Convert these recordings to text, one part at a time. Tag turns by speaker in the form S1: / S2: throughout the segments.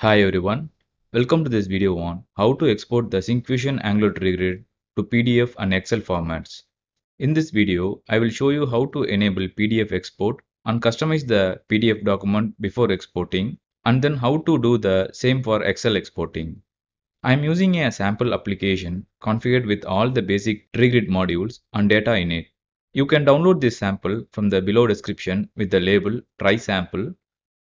S1: Hi everyone, welcome to this video on how to export the Syncfusion Angular Tree Grid to PDF and Excel formats. In this video, I will show you how to enable PDF export and customize the PDF document before exporting and then how to do the same for Excel exporting. I am using a sample application configured with all the basic Tree Grid modules and data in it. You can download this sample from the below description with the label try sample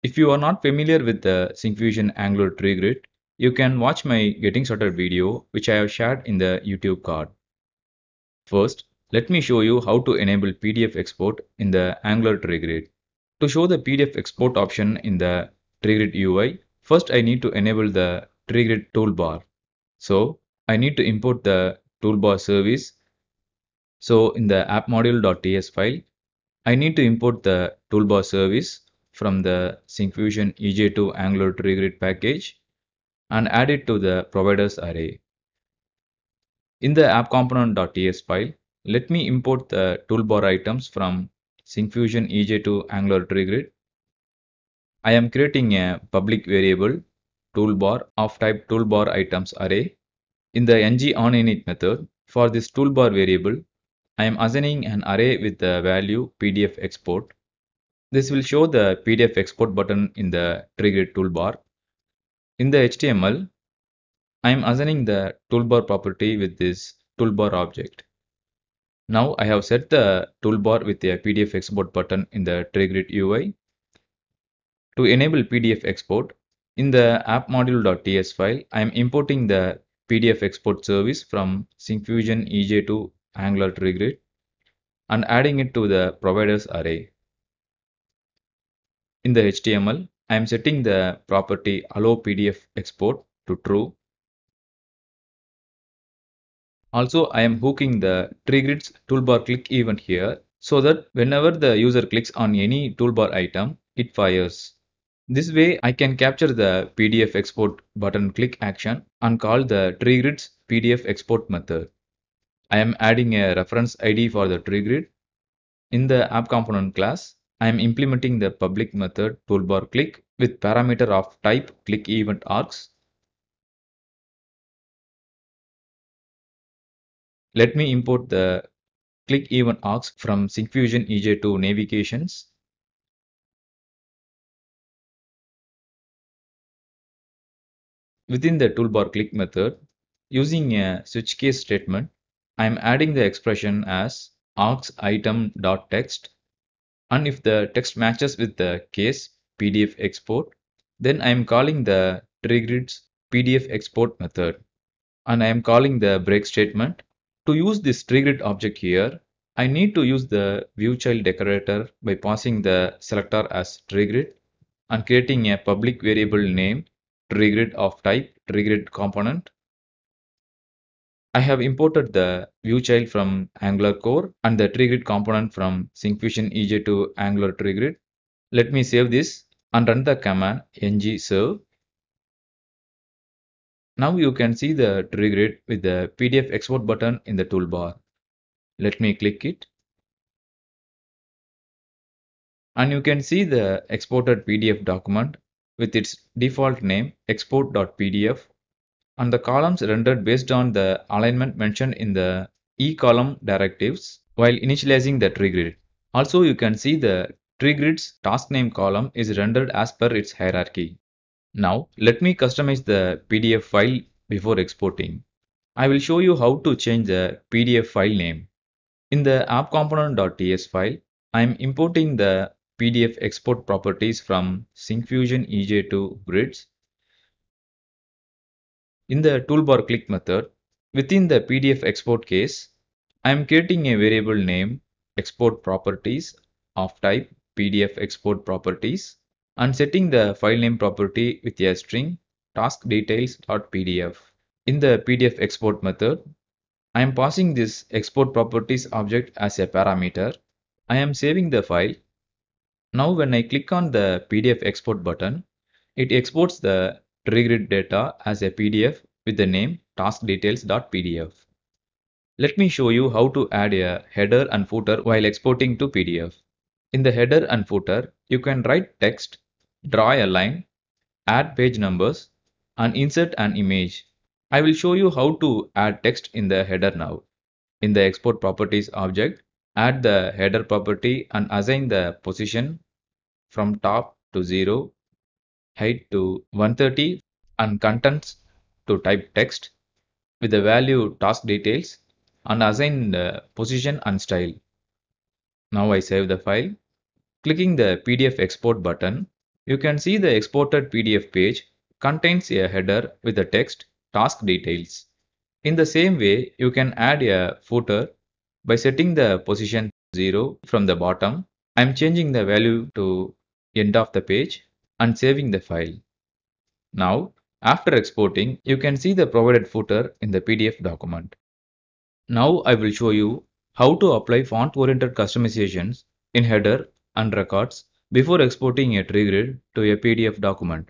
S1: if you are not familiar with the Syncfusion Angular Tree Grid, you can watch my getting started video which I have shared in the YouTube card. First, let me show you how to enable PDF export in the Angular Tree Grid. To show the PDF export option in the Tree Grid UI, first I need to enable the Tree Grid toolbar. So I need to import the toolbar service. So in the appmodule.ts file, I need to import the toolbar service from the Syncfusion EJ2 Angular Tree Grid package and add it to the providers array. In the appcomponent.ts file, let me import the toolbar items from Syncfusion EJ2 Angular Tree Grid. I am creating a public variable toolbar of type toolbar items array. In the ng method, for this toolbar variable, I am assigning an array with the value PDF export this will show the PDF export button in the Tree Grid toolbar. In the HTML, I am assigning the toolbar property with this toolbar object. Now I have set the toolbar with a PDF export button in the Tree Grid UI. To enable PDF export, in the appmodule.ts file, I am importing the PDF export service from Syncfusion EJ2 Angular Tree Grid and adding it to the providers array. In the HTML, I am setting the property allow PDF export to true. Also, I am hooking the TreeGrid's toolbar click event here so that whenever the user clicks on any toolbar item, it fires. This way, I can capture the PDF export button click action and call the TreeGrid's PDF export method. I am adding a reference ID for the TreeGrid. In the app component class, I am implementing the public method toolbar click with parameter of type click event args. Let me import the click event args from Syncfusion EJ2 navigations. Within the toolbar click method, using a switch case statement, I am adding the expression as args item.text and if the text matches with the case PDF export, then I am calling the TreeGrid's PDF export method and I am calling the break statement. To use this TreeGrid object here, I need to use the viewChild decorator by passing the selector as TreeGrid and creating a public variable name TreeGrid of type TreeGrid component I have imported the viewChild from Angular core and the TreeGrid component from Syncfusion EJ2 Angular TreeGrid. Let me save this and run the command ng serve. Now you can see the TreeGrid with the PDF export button in the toolbar. Let me click it. And you can see the exported PDF document with its default name export.pdf and the columns rendered based on the alignment mentioned in the E column directives while initializing the tree grid. Also, you can see the tree grid's task name column is rendered as per its hierarchy. Now, let me customize the PDF file before exporting. I will show you how to change the PDF file name. In the appcomponent.ts file, I am importing the PDF export properties from Syncfusion EJ2 grids in the toolbar click method, within the PDF export case, I am creating a variable name export properties of type PDF export properties and setting the file name property with a string task details.pdf. In the PDF export method, I am passing this export properties object as a parameter. I am saving the file. Now when I click on the PDF export button, it exports the TreeGrid data as a PDF with the name taskdetails.pdf. Let me show you how to add a header and footer while exporting to PDF. In the header and footer, you can write text, draw a line, add page numbers, and insert an image. I will show you how to add text in the header now. In the export properties object, add the header property and assign the position from top to 0, height to 130 and contents to type text with the value task details and assign the position and style. Now I save the file. Clicking the PDF export button, you can see the exported PDF page contains a header with the text task details. In the same way, you can add a footer by setting the position 0 from the bottom. I am changing the value to end of the page and saving the file. Now, after exporting, you can see the provided footer in the PDF document. Now I will show you how to apply font-oriented customizations in header and records before exporting a tree grid to a PDF document.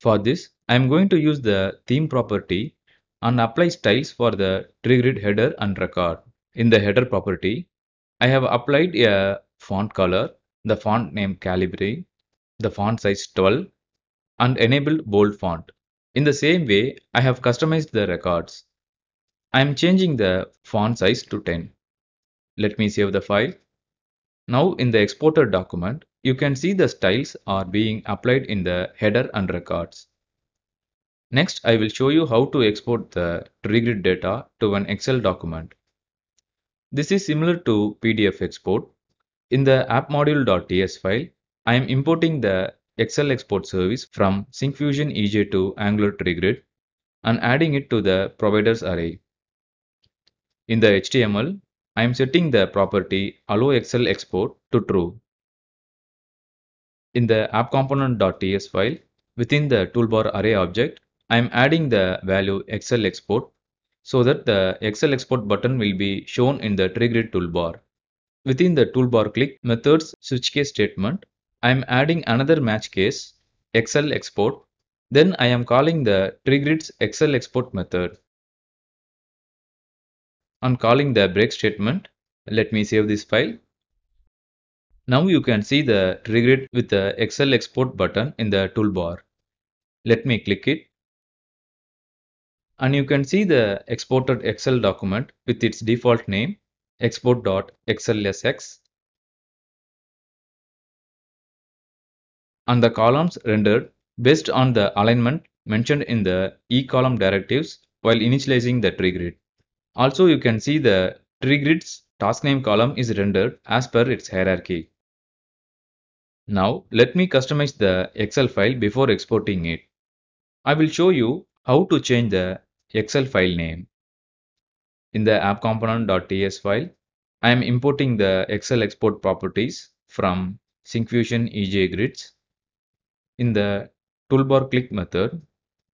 S1: For this, I am going to use the theme property and apply styles for the tree grid header and record. In the header property, I have applied a font color, the font name Calibri, the font size 12 and enabled bold font. In the same way, I have customized the records. I am changing the font size to 10. Let me save the file. Now in the exported document, you can see the styles are being applied in the header and records. Next, I will show you how to export the tree grid data to an Excel document. This is similar to PDF export. In the appmodule.ts file, I am importing the Excel export service from Syncfusion EJ2 Angular tree grid and adding it to the providers array. In the HTML, I am setting the property allow Excel export to true. In the appcomponent.ts file, within the toolbar array object, I am adding the value Excel export so that the Excel export button will be shown in the tree grid toolbar. Within the toolbar click methods switch case statement, I am adding another match case Excel export. Then I am calling the tree Excel export method. On calling the break statement, let me save this file. Now you can see the tree grid with the Excel export button in the toolbar. Let me click it. And you can see the exported Excel document with its default name export.xlsx and the columns rendered based on the alignment mentioned in the e-column directives while initializing the tree grid. Also, you can see the tree grid's task name column is rendered as per its hierarchy. Now, let me customize the Excel file before exporting it. I will show you how to change the Excel file name. In the appcomponent.ts file, I am importing the Excel export properties from Syncfusion EJ grids. In the toolbar click method,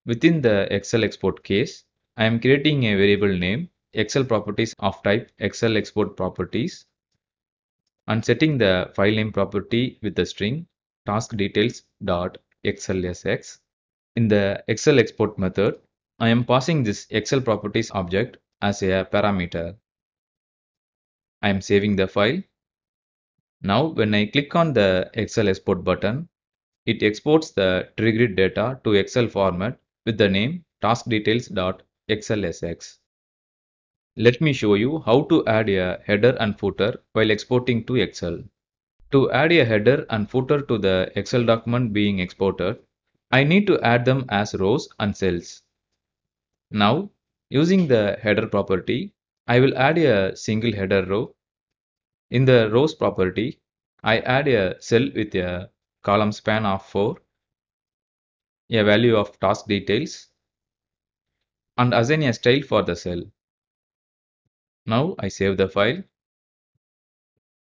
S1: within the Excel export case, I am creating a variable name Excel properties of type Excel export properties and setting the file name property with the string task details dot xlsx. In the Excel export method, I am passing this Excel properties object as a parameter. I am saving the file. Now when I click on the Excel export button, it exports the tree grid data to Excel format with the name taskdetails.xlsx. Let me show you how to add a header and footer while exporting to Excel. To add a header and footer to the Excel document being exported, I need to add them as rows and cells. Now, using the header property, I will add a single header row. In the rows property, I add a cell with a column span of 4, a value of task details, and assign a style for the cell. Now I save the file.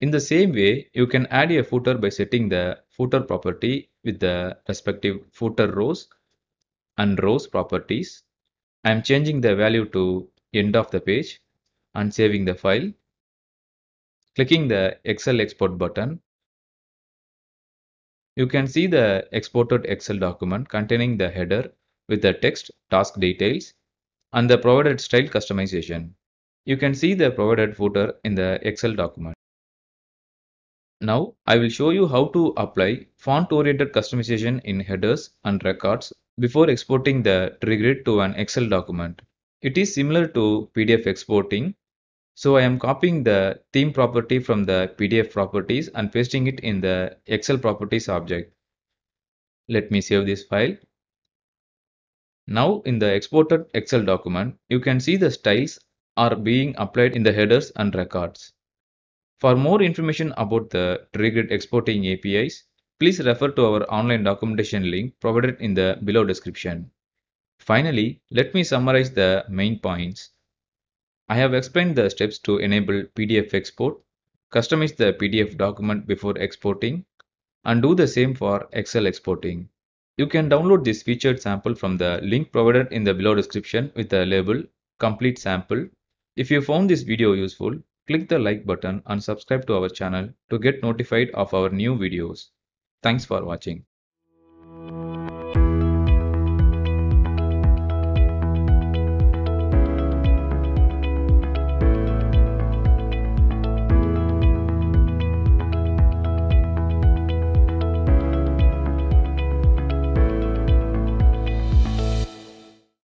S1: In the same way, you can add a footer by setting the footer property with the respective footer rows and rows properties. I am changing the value to end of the page and saving the file. Clicking the Excel export button, you can see the exported Excel document containing the header with the text task details and the provided style customization. You can see the provided footer in the Excel document. Now I will show you how to apply font-oriented customization in headers and records before exporting the tree to an Excel document. It is similar to PDF exporting. So I am copying the theme property from the PDF properties and pasting it in the Excel properties object. Let me save this file. Now in the exported Excel document, you can see the styles are being applied in the headers and records. For more information about the TreeGrid exporting APIs, please refer to our online documentation link provided in the below description. Finally, let me summarize the main points. I have explained the steps to enable PDF export, customize the PDF document before exporting, and do the same for Excel exporting. You can download this featured sample from the link provided in the below description with the label complete sample. If you found this video useful, click the like button and subscribe to our channel to get notified of our new videos. Thanks for watching.